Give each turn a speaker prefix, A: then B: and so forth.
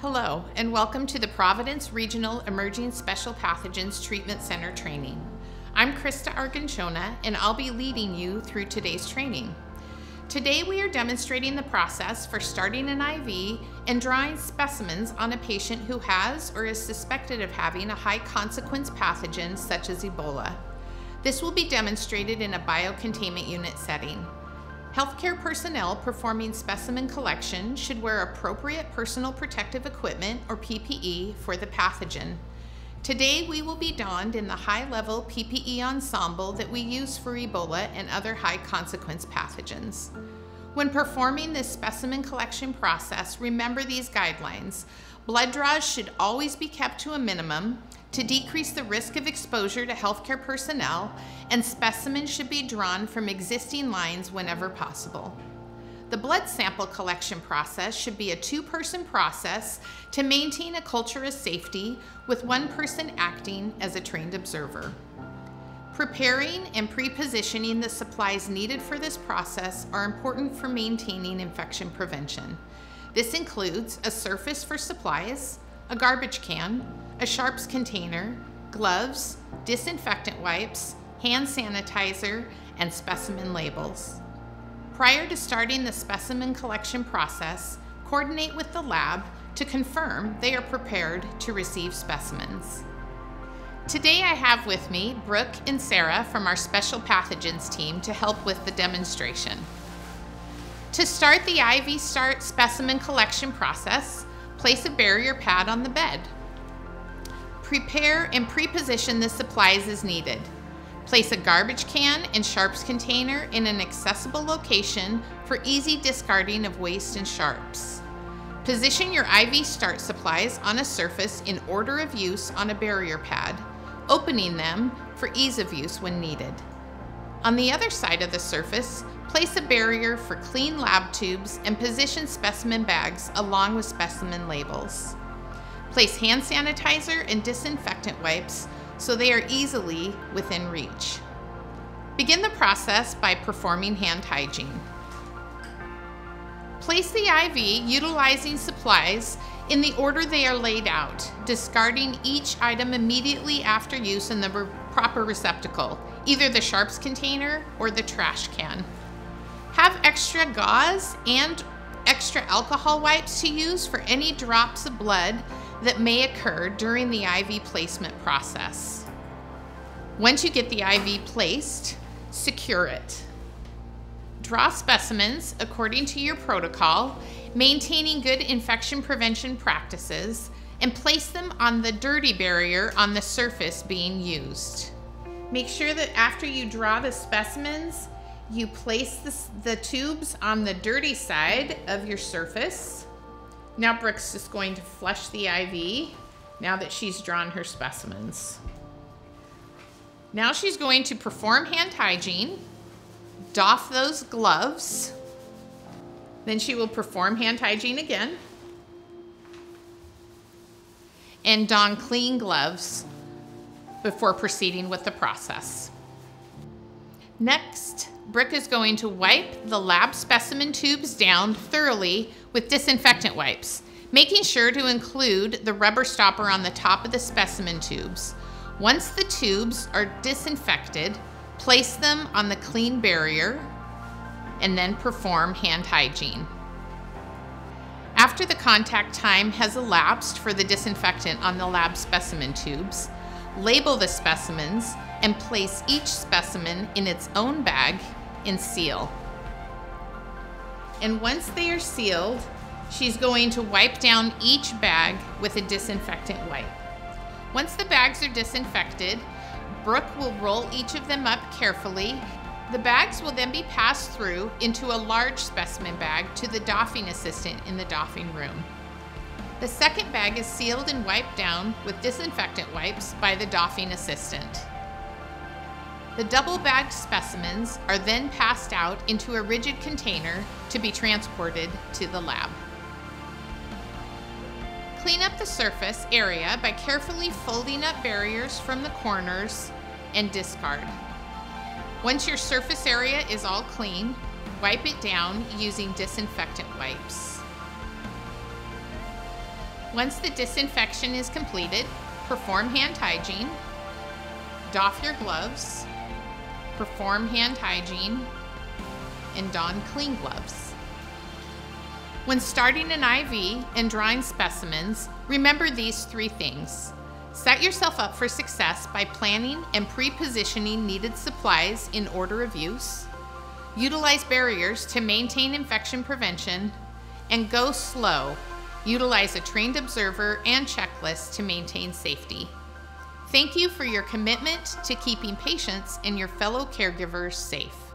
A: Hello, and welcome to the Providence Regional Emerging Special Pathogens Treatment Center training. I'm Christa Arguinchona, and I'll be leading you through today's training. Today we are demonstrating the process for starting an IV and drawing specimens on a patient who has or is suspected of having a high consequence pathogen such as Ebola. This will be demonstrated in a biocontainment unit setting. Healthcare personnel performing specimen collection should wear appropriate personal protective equipment or PPE for the pathogen. Today we will be donned in the high-level PPE ensemble that we use for Ebola and other high-consequence pathogens. When performing this specimen collection process, remember these guidelines. Blood draws should always be kept to a minimum to decrease the risk of exposure to healthcare personnel, and specimens should be drawn from existing lines whenever possible. The blood sample collection process should be a two person process to maintain a culture of safety with one person acting as a trained observer. Preparing and pre-positioning the supplies needed for this process are important for maintaining infection prevention. This includes a surface for supplies, a garbage can, a sharps container, gloves, disinfectant wipes, hand sanitizer, and specimen labels. Prior to starting the specimen collection process, coordinate with the lab to confirm they are prepared to receive specimens. Today I have with me Brooke and Sarah from our Special Pathogens team to help with the demonstration. To start the IV start specimen collection process, place a barrier pad on the bed. Prepare and pre-position the supplies as needed. Place a garbage can and sharps container in an accessible location for easy discarding of waste and sharps. Position your IV start supplies on a surface in order of use on a barrier pad, opening them for ease of use when needed. On the other side of the surface, place a barrier for clean lab tubes and position specimen bags along with specimen labels. Place hand sanitizer and disinfectant wipes so they are easily within reach. Begin the process by performing hand hygiene. Place the IV utilizing supplies in the order they are laid out, discarding each item immediately after use in the re proper receptacle, either the sharps container or the trash can. Have extra gauze and extra alcohol wipes to use for any drops of blood that may occur during the IV placement process. Once you get the IV placed, secure it. Draw specimens according to your protocol, maintaining good infection prevention practices, and place them on the dirty barrier on the surface being used. Make sure that after you draw the specimens, you place the, the tubes on the dirty side of your surface now Brooke's just going to flush the IV now that she's drawn her specimens. Now she's going to perform hand hygiene, doff those gloves, then she will perform hand hygiene again, and don clean gloves before proceeding with the process. Next, Brooke is going to wipe the lab specimen tubes down thoroughly with disinfectant wipes, making sure to include the rubber stopper on the top of the specimen tubes. Once the tubes are disinfected, place them on the clean barrier and then perform hand hygiene. After the contact time has elapsed for the disinfectant on the lab specimen tubes, label the specimens and place each specimen in its own bag and seal. And once they are sealed, she's going to wipe down each bag with a disinfectant wipe. Once the bags are disinfected, Brooke will roll each of them up carefully. The bags will then be passed through into a large specimen bag to the doffing assistant in the doffing room. The second bag is sealed and wiped down with disinfectant wipes by the doffing assistant. The double bagged specimens are then passed out into a rigid container to be transported to the lab. Clean up the surface area by carefully folding up barriers from the corners and discard. Once your surface area is all clean, wipe it down using disinfectant wipes. Once the disinfection is completed, perform hand hygiene, doff your gloves, perform hand hygiene, and don clean gloves. When starting an IV and drawing specimens, remember these three things. Set yourself up for success by planning and pre-positioning needed supplies in order of use. Utilize barriers to maintain infection prevention. And go slow. Utilize a trained observer and checklist to maintain safety. Thank you for your commitment to keeping patients and your fellow caregivers safe.